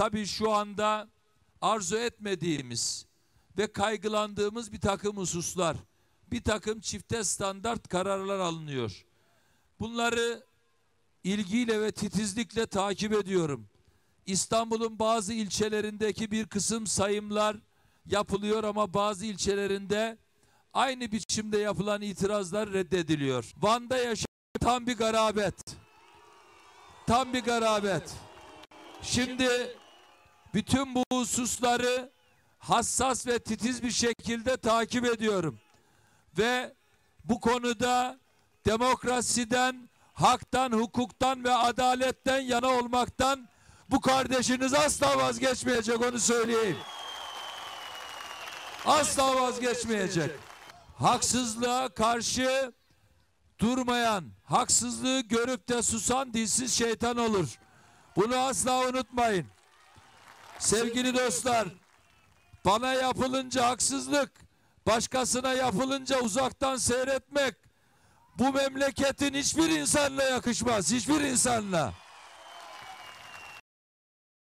tabii şu anda arzu etmediğimiz ve kaygılandığımız bir takım hususlar, bir takım çifte standart kararlar alınıyor. Bunları ilgiyle ve titizlikle takip ediyorum. İstanbul'un bazı ilçelerindeki bir kısım sayımlar yapılıyor ama bazı ilçelerinde aynı biçimde yapılan itirazlar reddediliyor. Van'da yaşayan tam bir garabet. Tam bir garabet. Şimdi bütün bu hususları hassas ve titiz bir şekilde takip ediyorum. Ve bu konuda demokrasiden, haktan, hukuktan ve adaletten yana olmaktan bu kardeşiniz asla vazgeçmeyecek onu söyleyeyim. Asla vazgeçmeyecek. Haksızlığa karşı durmayan, haksızlığı görüp de susan dilsiz şeytan olur. Bunu asla unutmayın. Sevgili dostlar, bana yapılınca haksızlık, başkasına yapılınca uzaktan seyretmek bu memleketin hiçbir insanla yakışmaz. Hiçbir insanla.